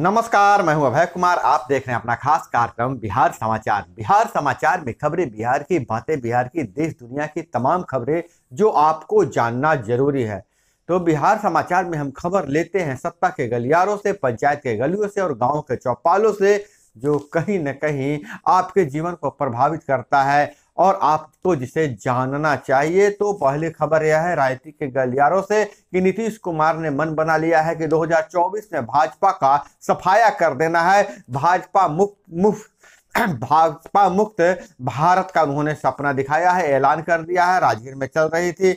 नमस्कार, मैं हूँ अभय कुमार। आप देख रहे हैं अपना खास कार्यक्रम बिहार समाचार। बिहार समाचार में खबरें, बिहार की बातें, बिहार की देश, दुनिया की तमाम खबरें जो आपको जानना ज़रूरी है। तो बिहार समाचार में हम खबर लेते हैं सत्ता के गलियारों से, पंचायत के गलियों से और गाँव के चौपालों से, जो कहीं ना कहीं आपके जीवन को प्रभावित करता है। और आपको जिसे जानना चाहिए तो पहली खबर यह है राजनीति के गलियारों से कि नीतीश कुमार ने मन बना लिया है कि 2024 में भाजपा का सफाया कर देना है। भाजपा मुक्त मुफ़्त भाजपा मुक्त भारत का उन्होंने सपना दिखाया है, ऐलान कर दिया है, राजगीर में चल रही थी।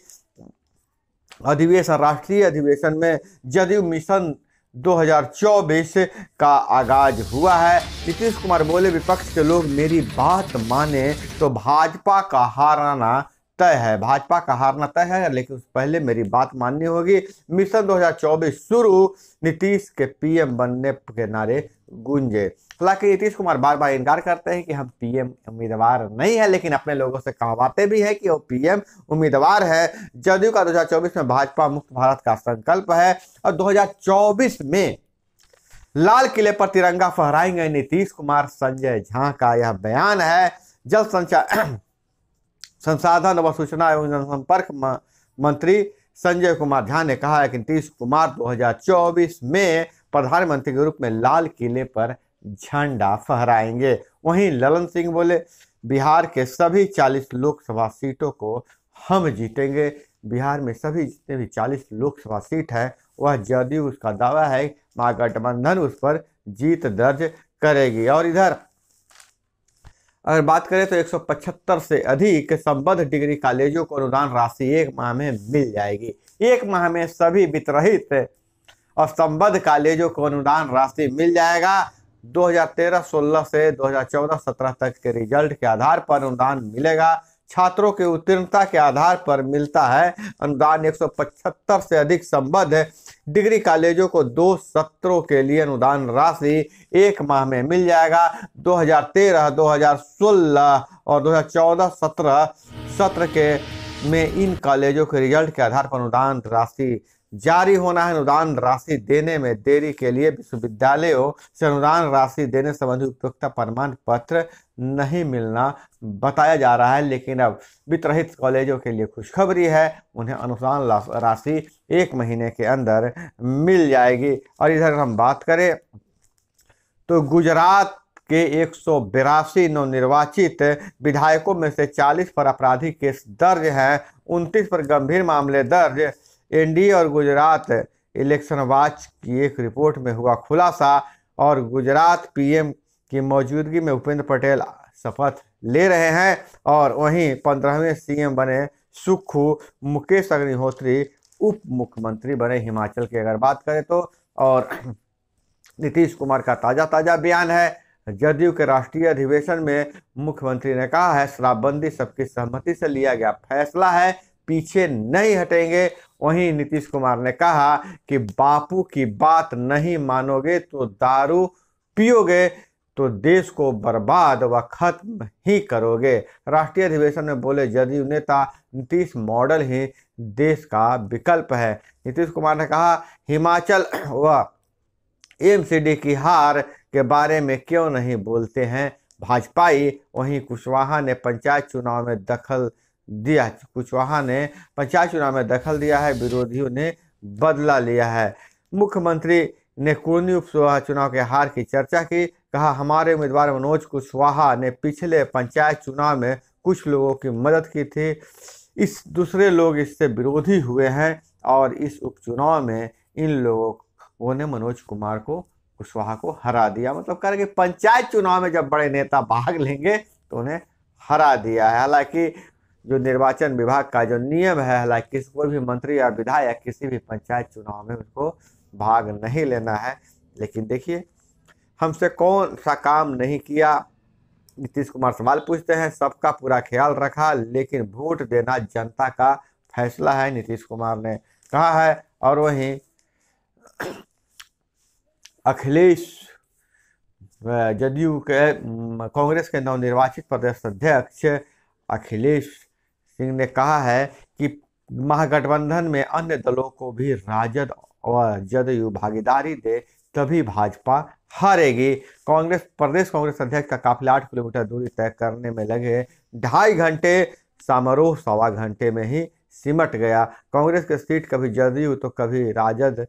अधिवेशन, राष्ट्रीय अधिवेशन में जदयू मिशन 2024 का आगाज़ हुआ है। नीतीश कुमार बोले, विपक्ष के लोग मेरी बात माने तो भाजपा का हारना तय है। भाजपा का हारना तय है, लेकिन उससे पहले मेरी बात माननी होगी। मिशन 2024 शुरू, नीतीश के पीएम बनने के नारे गूंजे। हालाँकि नीतीश कुमार बार बार इनकार करते हैं कि हम पीएम उम्मीदवार नहीं है, लेकिन अपने लोगों से कहवाते भी है कि वो पीएम उम्मीदवार है। जदयू का 2024 में भाजपा मुक्त भारत का संकल्प है और 2024 में लाल किले पर तिरंगा फहराएँगे नीतीश कुमार, संजय झा का यह बयान है। जल संचार संसाधन व सूचना एवं जनसंपर्क मंत्री संजय कुमार झा ने कहा है कि नीतीश कुमार 2024 में प्रधानमंत्री के रूप में लाल किले पर झंडा फहराएँगे। वहीं ललन सिंह बोले, बिहार के सभी 40 लोकसभा सीटों को हम जीतेंगे। बिहार में सभी जितने भी 40 लोकसभा सीट है, वह जदयू उसका दावा है, महागठबंधन उस पर जीत दर्ज करेगी। और इधर, अगर बात करें तो 175 से अधिक संबद्ध डिग्री कॉलेजों को अनुदान राशि एक माह में मिल जाएगी। एक माह में सभी वितरित और संबद्ध कॉलेजों को अनुदान राशि मिल जाएगा। 2013-16 से 2014-17 तक के रिज़ल्ट के आधार पर अनुदान मिलेगा। छात्रों के उत्तीर्णता के आधार पर मिलता है। अनुदान 175 से अधिक संबद्ध डिग्री कॉलेजों को दो सत्रों के लिए अनुदान राशि एक माह में मिल जाएगा। 2013, 2016 और 2014-17 सत्र के में इन कॉलेजों के रिज़ल्ट के आधार पर अनुदान राशि जारी होना है अनुदान राशि देने में देरी के लिए विश्वविद्यालयों से अनुदान राशि देने संबंधी उपयोगिता प्रमाण पत्र नहीं मिलना बताया जा रहा है, लेकिन अब वितरित कॉलेजों के लिए खुशखबरी है, उन्हें अनुदान राशि एक महीने के अंदर मिल जाएगी। और इधर हम बात करें तो गुजरात के एक सौ बिरासी नवनिर्वाचित विधायकों में से 40 पर आपराधिक केस दर्ज है 29 पर गंभीर मामले दर्ज। एनडीए और गुजरात इलेक्शन वॉच की एक रिपोर्ट में हुआ खुलासा और गुजरात पीएम की मौजूदगी में उपेंद्र पटेल शपथ ले रहे हैं और वहीं पंद्रहवें सीएम बने सुखू मुकेश अग्निहोत्री उप मुख्यमंत्री बने हिमाचल की अगर बात करें तो। और नीतीश कुमार का ताज़ा ताज़ा बयान है। जदयू के राष्ट्रीय अधिवेशन में मुख्यमंत्री ने कहा है, शराबबंदी सबकी सहमति से लिया गया फैसला है। पीछे नहीं हटेंगे। वहीं नीतीश कुमार ने कहा कि बापू की बात नहीं मानोगे तो दारू पियोगे तो देश को बर्बाद व खत्म ही करोगे। राष्ट्रीय अधिवेशन में बोले जदयू नेता नीतीश मॉडल ही देश का विकल्प है। नीतीश कुमार ने कहा, हिमाचल व एमसीडी की हार के बारे में क्यों नहीं बोलते हैं? भाजपाई वहीं कुशवाहा ने पंचायत चुनाव में दखल दिया। कुशवाहा ने पंचायत चुनाव में दखल दिया है, विरोधियों ने बदला लिया है। मुख्यमंत्री ने कुर्नी उपसभा चुनाव के हार की चर्चा की, कहा, हमारे उम्मीदवार मनोज कुशवाहा ने पिछले पंचायत चुनाव में कुछ लोगों की मदद की थी। इस दूसरे लोग इससे विरोधी हुए हैं और इस उपचुनाव में इन लोगों ने मनोज कुमार को, कुशवाहा को हरा दिया। मतलब कह रहे कि पंचायत चुनाव में जब बड़े नेता भाग लेंगे तो उन्हें हरा दिया है। हालाँकि जो निर्वाचन विभाग का जो नियम है, हालाँकि किसी कोई भी मंत्री या विधायक किसी भी पंचायत चुनाव में उनको भाग नहीं लेना है। लेकिन देखिए, हमसे कौन सा काम नहीं किया? नीतीश कुमार सवाल पूछते हैं, सबका पूरा ख्याल रखा, लेकिन वोट देना जनता का फैसला है, नीतीश कुमार ने कहा है। और वहीं अखिलेश जदयू के कांग्रेस के नवनिर्वाचित प्रदेश अध्यक्ष अखिलेश सिंह ने कहा है कि महागठबंधन में अन्य दलों को भी राजद और जदयू भागीदारी दे, तभी भाजपा हारेगी। कांग्रेस, प्रदेश कांग्रेस अध्यक्ष का काफिला आठ किलोमीटर दूरी तय करने में लगे। ढाई घंटे समारोह सवा घंटे में ही सिमट गया। कांग्रेस की सीट कभी जदयू तो कभी राजद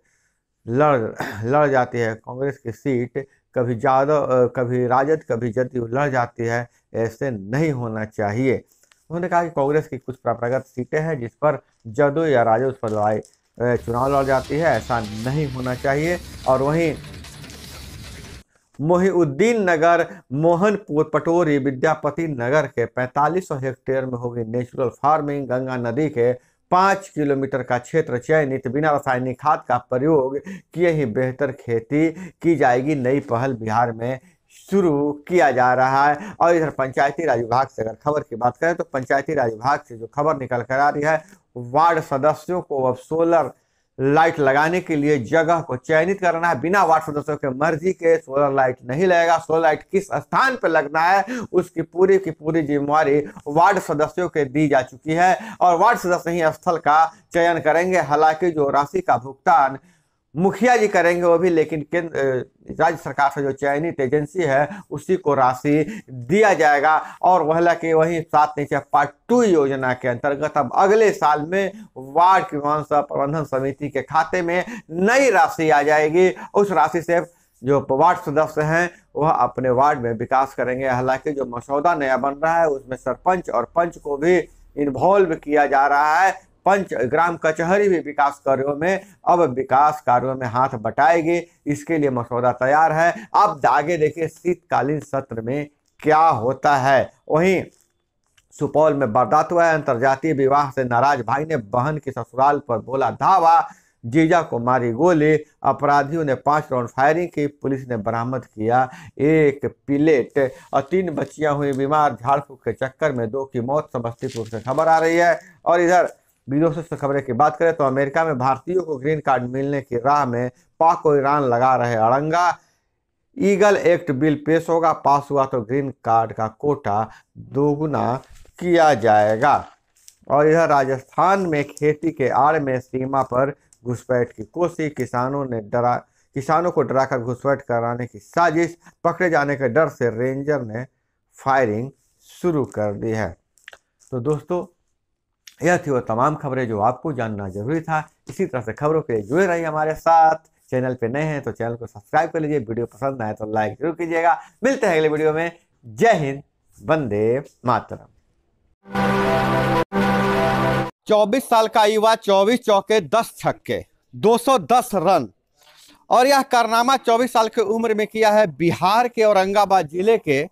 लड़ लड़ जाती है। कांग्रेस की सीट कभी जादव कभी राजद, कभी जदयू लड़ जाती है। ऐसे नहीं होना चाहिए। उन्होंने कहा कि कांग्रेस की कुछ परंपरागत सीटें हैं जिस पर जदयू या राजद उस पर लड़ाई चुनाव लड़ जाती है, ऐसा नहीं होना चाहिए। और वहीं मोहिउद्दीन नगर मोहनपुर पटोरी विद्यापति नगर के 4500 हेक्टेयर में होगी नेचुरल फ़ार्मिंग। गंगा नदी के पाँच किलोमीटर का क्षेत्र चयनित बिना रासायनिक खाद का प्रयोग किए ही बेहतर खेती की जाएगी। नई पहल बिहार में शुरू किया जा रहा है। और इधर पंचायती राज विभाग से अगर खबर की बात करें तो पंचायती राज विभाग से जो खबर निकल कर आ रही है, वार्ड सदस्यों को अब सोलर लाइट लगाने के लिए जगह को चयनित करना है। बिना वार्ड सदस्यों के मर्ज़ी के सोलर लाइट नहीं लगेगा। सोलर लाइट किस स्थान पर लगना है, उसकी पूरी की पूरी जिम्मेवारी वार्ड सदस्यों के दी जा चुकी है। और वार्ड सदस्य ही स्थल का चयन करेंगे। हालाँकि जो राशि का भुगतान मुखिया जी करेंगे वो भी, लेकिन केंद्र राज्य सरकार से जो चयनित एजेंसी है, उसी को राशि दिया जाएगा। और वह कि वही सात नीचे पार्ट टू योजना के अंतर्गत अब अगले साल में वार्ड किसान प्रबंधन समिति के खाते में नई राशि आ जाएगी। उस राशि से जो वार्ड सदस्य हैं, वह अपने वार्ड में विकास करेंगे। हालाँकि जो मसौदा नया बन रहा है, उसमें सरपंच और पंच को भी इन्वॉल्व किया जा रहा है। पंच ग्राम कचहरी भी विकास कार्यों में, अब विकास कार्यों में हाथ बटाएगी। इसके लिए मसौदा तैयार है। अब आगे देखिए, शीतकालीन सत्र में क्या होता है? वहीं सुपौल में बर्दात हुआ है। अंतर्जातीय विवाह से नाराज़ भाई ने बहन के ससुराल पर बोला धावा। जीजा को मारी गोली। अपराधियों ने पाँच राउंड फायरिंग की। पुलिस ने बरामद किया एक पिलेट। और तीन बच्चियाँ हुई बीमार। झाड़ फूक के चक्कर में दो की मौत। समस्तीपुर से खबर आ रही है। और इधर विदेशों से खबरें की बात करें तो अमेरिका में भारतीयों को ग्रीन कार्ड मिलने की राह में पाक और ईरान लगा रहे अड़ंगा। ईगल एक्ट बिल पेश होगा, पास हुआ तो ग्रीन कार्ड का कोटा दोगुना किया जाएगा। और इधर राजस्थान में खेती के आड़ में सीमा पर घुसपैठ की कोशिश किसानों ने डरा, किसानों को डराकर घुसपैठ कराने की साजिश। पकड़े जाने के डर से रेंजर ने फायरिंग शुरू कर दी है। तो दोस्तों यह थी वो तमाम खबरें जो आपको जानना ज़रूरी था। इसी तरह से खबरों के जुड़े रहिए हमारे साथ। चैनल पे नए हैं तो चैनल को सब्सक्राइब कर लीजिए। वीडियो पसंद आए तो लाइक ज़रूर कीजिएगा। मिलते हैं अगले वीडियो में। जय हिंद, वंदे मातरम। 24 साल का युवा 24 चौके 10 छक्के 210 रन। और यह कारनामा 24 साल की उम्र में किया है। बिहार के औरंगाबाद ज़िले के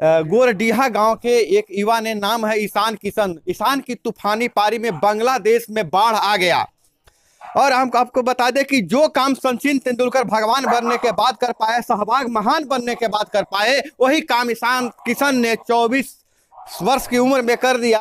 गोरडीहा गाँव के एक युवा ने नाम है ईशान किशन। ईशान की तूफानी पारी में बांग्लादेश में बाढ़ आ गया। और हम आपको बता दें कि जो काम सचिन तेंदुलकर भगवान बनने के बाद कर पाए, सहभाग महान बनने के बाद कर पाए, वही काम ईशान किशन ने 24 वर्ष की उम्र में कर दिया।